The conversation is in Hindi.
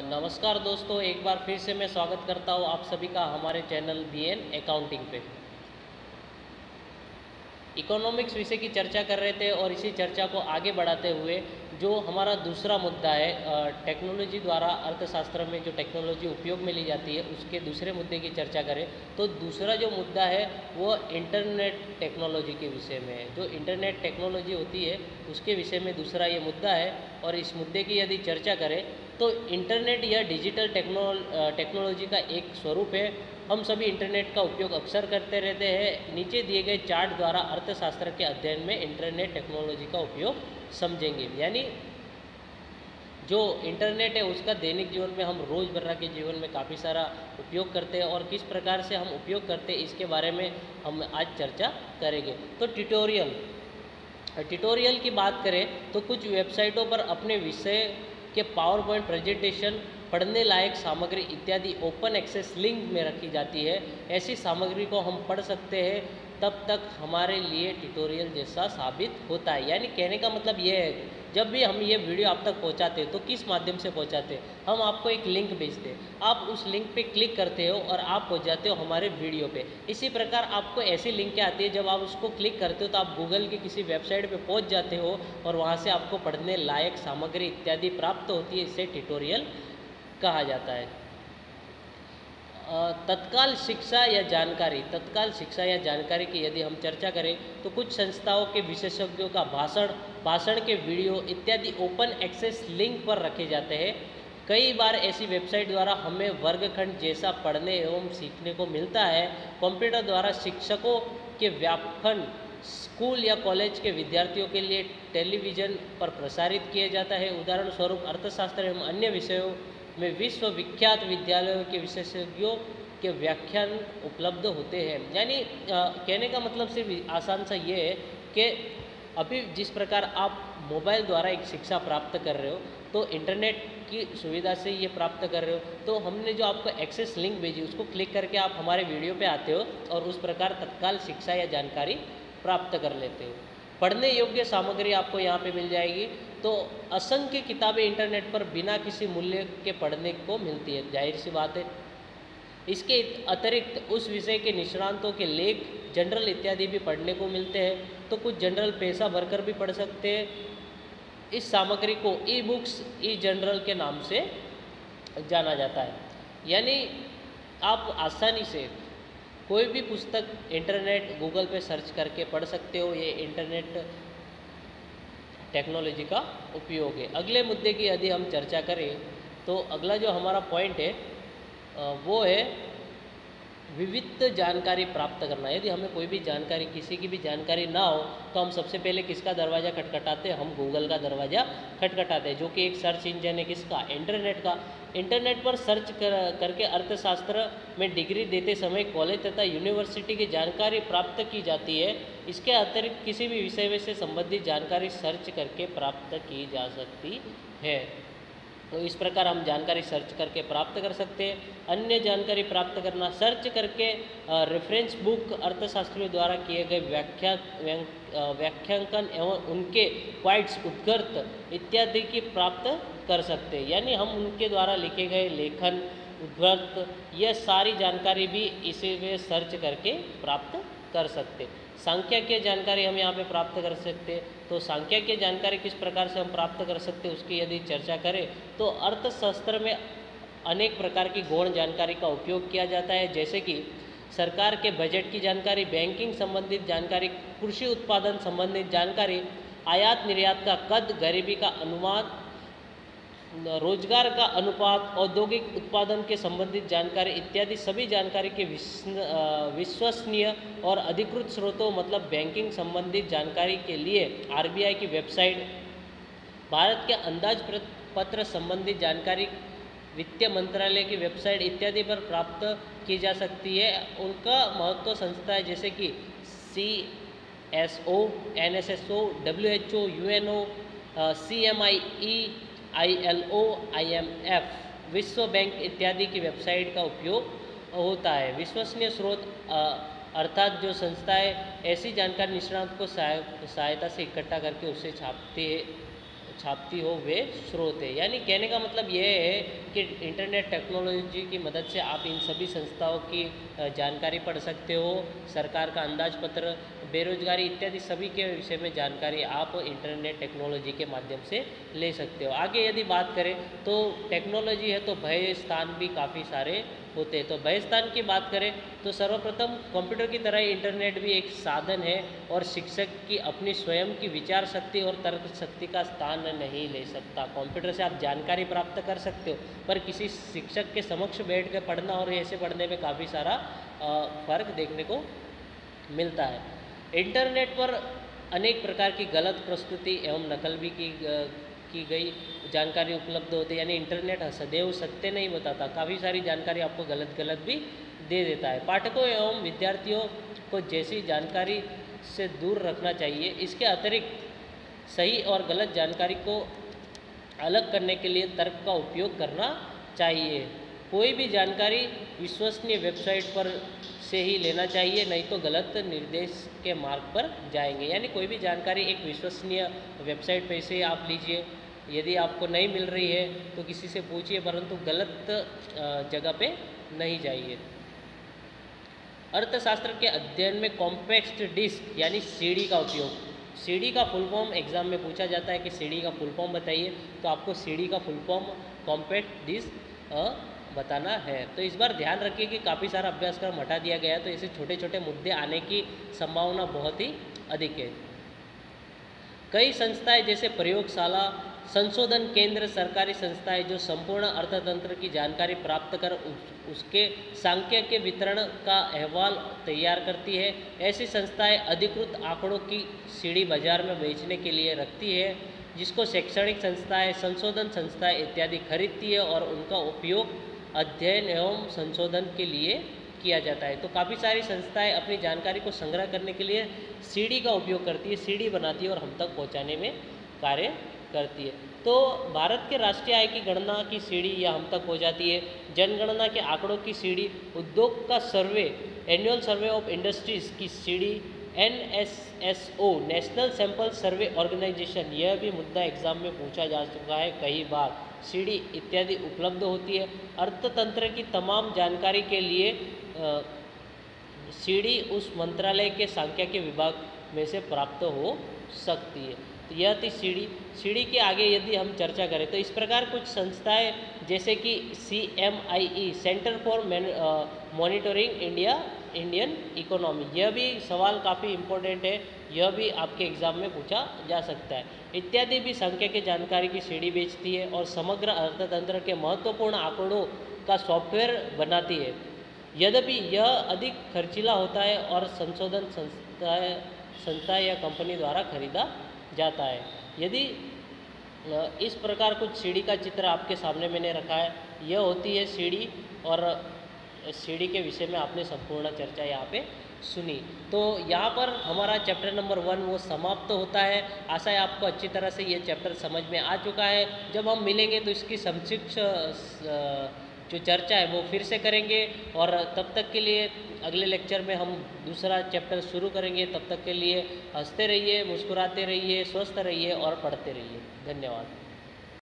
नमस्कार दोस्तों, एक बार फिर से मैं स्वागत करता हूँ आप सभी का हमारे चैनल बी एन अकाउंटिंग पे। इकोनॉमिक्स विषय की चर्चा कर रहे थे और इसी चर्चा को आगे बढ़ाते हुए जो हमारा दूसरा मुद्दा है टेक्नोलॉजी द्वारा अर्थशास्त्र में जो टेक्नोलॉजी उपयोग में ली जाती है, उसके दूसरे मुद्दे की चर्चा करें। तो दूसरा जो मुद्दा है, वो इंटरनेट टेक्नोलॉजी के विषय में है। जो इंटरनेट टेक्नोलॉजी होती है, उसके विषय में दूसरा ये मुद्दा है और इस मुद्दे की यदि चर्चा करें तो इंटरनेट या डिजिटल टेक्नोल टेक्नोलॉजी का एक स्वरूप है। हम सभी इंटरनेट का उपयोग अक्सर करते रहते हैं। नीचे दिए गए चार्ट द्वारा अर्थशास्त्र के अध्ययन में इंटरनेट टेक्नोलॉजी का उपयोग समझेंगे। यानी जो इंटरनेट है, उसका दैनिक जीवन में हम रोज़मर्रा के जीवन में काफ़ी सारा उपयोग करते हैं और किस प्रकार से हम उपयोग करते हैं, इसके बारे में हम आज चर्चा करेंगे। तो ट्यूटोरियल ट्यूटोरियल की बात करें तो कुछ वेबसाइटों पर अपने विषय के पावर पॉइंट प्रेजेंटेशन, पढ़ने लायक सामग्री इत्यादि ओपन एक्सेस लिंक में रखी जाती है। ऐसी सामग्री को हम पढ़ सकते हैं, तब तक हमारे लिए ट्यूटोरियल जैसा साबित होता है। यानी कहने का मतलब ये है जब भी हम ये वीडियो आप तक पहुंचाते हैं तो किस माध्यम से पहुंचाते हैं? हम आपको एक लिंक भेजते हैं। आप उस लिंक पे क्लिक करते हो और आप पहुँच जाते हो हमारे वीडियो पे। इसी प्रकार आपको ऐसी लिंकें आती है, जब आप उसको क्लिक करते हो तो आप गूगल की किसी वेबसाइट पे पहुँच जाते हो और वहाँ से आपको पढ़ने लायक सामग्री इत्यादि प्राप्त होती है। इसे ट्यूटोरियल कहा जाता है। तत्काल शिक्षा या जानकारी। तत्काल शिक्षा या जानकारी की यदि हम चर्चा करें तो कुछ संस्थाओं के विशेषज्ञों का भाषण भाषण के वीडियो इत्यादि ओपन एक्सेस लिंक पर रखे जाते हैं। कई बार ऐसी वेबसाइट द्वारा हमें वर्गखंड जैसा पढ़ने एवं सीखने को मिलता है। कंप्यूटर द्वारा शिक्षकों के व्यापन, स्कूल या कॉलेज के विद्यार्थियों के लिए टेलीविज़न पर प्रसारित किया जाता है। उदाहरण स्वरूप अर्थशास्त्र एवं अन्य विषयों में विश्व विख्यात विद्यालयों के विशेषज्ञों के व्याख्यान उपलब्ध होते हैं। यानी कहने का मतलब सिर्फ़ आसान सा ये है कि अभी जिस प्रकार आप मोबाइल द्वारा एक शिक्षा प्राप्त कर रहे हो तो इंटरनेट की सुविधा से ये प्राप्त कर रहे हो तो हमने जो आपको एक्सेस लिंक भेजी, उसको क्लिक करके आप हमारे वीडियो पे आते हो और उस प्रकार तत्काल शिक्षा या जानकारी प्राप्त कर लेते हो। पढ़ने योग्य सामग्री आपको यहाँ पे मिल जाएगी तो असंख्य किताबें इंटरनेट पर बिना किसी मूल्य के पढ़ने को मिलती है, ज़ाहिर सी बात है। इसके अतिरिक्त उस विषय के निष्णांतों के लेख जनरल इत्यादि भी पढ़ने को मिलते हैं। तो कुछ जनरल पैसा भरकर भी पढ़ सकते हैं। इस सामग्री को ई बुक्स ई जनरल के नाम से जाना जाता है। यानी आप आसानी से कोई भी पुस्तक इंटरनेट गूगल पे सर्च करके पढ़ सकते हो। ये इंटरनेट टेक्नोलॉजी का उपयोग है। अगले मुद्दे की यदि हम चर्चा करें तो अगला जो हमारा पॉइंट है वो है विविध जानकारी प्राप्त करना। यदि हमें कोई भी जानकारी, किसी की भी जानकारी ना हो तो हम सबसे पहले किसका दरवाज़ा खटखटाते हम गूगल का दरवाज़ा खटखटाते हैं, जो कि एक सर्च इंजन है किसका? इंटरनेट का। इंटरनेट पर सर्च कर, करके अर्थशास्त्र में डिग्री देते समय कॉलेज तथा यूनिवर्सिटी की जानकारी प्राप्त की जाती है। इसके अतिरिक्त किसी भी विषय से संबंधित जानकारी सर्च करके प्राप्त की जा सकती है। तो इस प्रकार हम जानकारी सर्च करके प्राप्त कर सकते हैं। अन्य जानकारी प्राप्त करना सर्च करके रेफरेंस बुक अर्थशास्त्रियों द्वारा किए गए व्याख्या व्याख्यांकन एवं उनके क्वाइट्स उद्गर्त इत्यादि की प्राप्त कर सकते हैं। यानी हम उनके द्वारा लिखे गए लेखन, उद्गर्त यह सारी जानकारी भी इसे वे सर्च करके प्राप्त कर सकते। सांख्यिकीय जानकारी हम यहाँ पे प्राप्त कर सकते। तो सांख्यिकीय जानकारी किस प्रकार से हम प्राप्त कर सकते, उसकी यदि चर्चा करें तो अर्थशास्त्र में अनेक प्रकार की गौण जानकारी का उपयोग किया जाता है। जैसे कि सरकार के बजट की जानकारी, बैंकिंग संबंधित जानकारी, कृषि उत्पादन संबंधित जानकारी आयात निर्यात का कद, गरीबी का अनुमान रोज़गार का अनुपात, औद्योगिक उत्पादन के संबंधित जानकारी इत्यादि सभी जानकारी के विश्वसनीय और अधिकृत स्रोतों मतलब बैंकिंग संबंधित जानकारी के लिए आरबीआई की वेबसाइट, भारत के अंदाज पत्र संबंधित जानकारी, वित्त मंत्रालय की वेबसाइट इत्यादि पर प्राप्त की जा सकती है। उनका महत्व संस्था है, जैसे कि C S O, N S S O, W H O, U N O C M I E I L O I M F विश्व बैंक इत्यादि की वेबसाइट का उपयोग होता है। विश्वसनीय स्रोत अर्थात जो संस्थाएँ, ऐसी जानकारी निष्णात को सहायता से इकट्ठा करके उसे छापते छापती हो वे स्रोत है। यानी कहने का मतलब ये है कि इंटरनेट टेक्नोलॉजी की मदद से आप इन सभी संस्थाओं की जानकारी पढ़ सकते हो, सरकार का अंदाज पत्र बेरोजगारी इत्यादि सभी के विषय में जानकारी आप इंटरनेट टेक्नोलॉजी के माध्यम से ले सकते हो। आगे यदि बात करें तो टेक्नोलॉजी है तो भय स्थान भी काफ़ी सारे होते हैं। तो स्थान की बात करें तो सर्वप्रथम कंप्यूटर की तरह इंटरनेट भी एक साधन है और शिक्षक की अपनी स्वयं की विचार शक्ति और तर्क शक्ति का स्थान नहीं ले सकता। कंप्यूटर से आप जानकारी प्राप्त कर सकते हो, पर किसी शिक्षक के समक्ष बैठ कर पढ़ना और ऐसे पढ़ने में काफ़ी सारा फ़र्क देखने को मिलता है। इंटरनेट पर अनेक प्रकार की गलत प्रस्तुति एवं नकल भी की की गई जानकारी उपलब्ध होती है, यानी इंटरनेट सदैव सत्य नहीं बताता। काफ़ी सारी जानकारी आपको गलत गलत भी दे देता है। पाठकों एवं विद्यार्थियों को जैसी जानकारी से दूर रखना चाहिए, इसके अतिरिक्त सही और गलत जानकारी को अलग करने के लिए तर्क का उपयोग करना चाहिए। कोई भी जानकारी विश्वसनीय वेबसाइट पर से ही लेना चाहिए, नहीं तो गलत निर्देश के मार्ग पर जाएँगे। यानी कोई भी जानकारी एक विश्वसनीय वेबसाइट पर से आप लीजिए यदि आपको नहीं मिल रही है तो किसी से पूछिए, परंतु गलत जगह पे नहीं जाइए। अर्थशास्त्र के अध्ययन में कॉम्पैक्ट डिस्क यानी सीढ़ी का उपयोग। सीढ़ी का फुल फॉर्म एग्ज़ाम में पूछा जाता है कि सीढ़ी का फुल फॉर्म बताइए तो आपको सीढ़ी का फुल फॉर्म कॉम्पैक्ट डिस्क बताना है। तो इस बार ध्यान रखिए कि काफ़ी सारा अभ्यासक्रम हटा दिया गया है तो ऐसे छोटे छोटे मुद्दे आने की संभावना बहुत ही अधिक है। कई संस्थाएँ, जैसे प्रयोगशाला संशोधन केंद्र सरकारी संस्थाएँ जो संपूर्ण अर्थतंत्र की जानकारी प्राप्त कर उसके सांख्य के वितरण का अहवाल तैयार करती है। ऐसी संस्थाएँ अधिकृत आंकड़ों की सीढ़ी बाज़ार में बेचने के लिए रखती है, जिसको शैक्षणिक संस्थाएँ, संशोधन संस्थाएँ इत्यादि खरीदती है और उनका उपयोग अध्ययन एवं संशोधन के लिए किया जाता है। तो काफ़ी सारी संस्थाएँ अपनी जानकारी को संग्रह करने के लिए सीडी का उपयोग करती है सीडी बनाती है और हम तक पहुँचाने में कार्य करती है। तो भारत के राष्ट्रीय आय की गणना की सीढ़ी या हम तक हो जाती है। जनगणना के आंकड़ों की सीढ़ी, उद्योग का survey annual survey of industries की सीढ़ी N S S O national sample survey organisation यह भी मुद्दा एग्ज़ाम में पूछा जा चुका है कई बार। सीढ़ी इत्यादि उपलब्ध होती है। अर्थतंत्र की तमाम जानकारी के लिए सीढ़ी उस मंत्रालय के सांख्यिकी विभाग में से प्राप्त हो सकती है। तो यह थी सीढ़ी सीढ़ी के आगे यदि हम चर्चा करें तो इस प्रकार कुछ संस्थाएँ, जैसे कि C M I E centre for monitoring India Indian economy यह भी सवाल काफ़ी इम्पोर्टेंट है, यह भी आपके एग्ज़ाम में पूछा जा सकता है। इत्यादि भी संख्या की जानकारी की सीढ़ी बेचती है और समग्र अर्थतंत्र के महत्वपूर्ण आंकड़ों का सॉफ्टवेयर बनाती है। यद्यपि यह अधिक खर्चीला होता है और संशोधन संस्था संस्था या कंपनी द्वारा खरीदा जाता है। यदि इस प्रकार कुछ सीढ़ी का चित्र आपके सामने मैंने रखा है, यह होती है सीढ़ी और सीढ़ी के विषय में आपने संपूर्ण चर्चा यहाँ पे सुनी। तो यहाँ पर हमारा चैप्टर नंबर वन वो समाप्त तो होता है। आशा है आपको अच्छी तरह से ये चैप्टर समझ में आ चुका है। जब हम मिलेंगे तो इसकी संक्षिप्त जो चर्चा है वो फिर से करेंगे और तब तक के लिए अगले लेक्चर में हम दूसरा चैप्टर शुरू करेंगे। तब तक के लिए हँसते रहिए, मुस्कुराते रहिए, स्वस्थ रहिए और पढ़ते रहिए। धन्यवाद।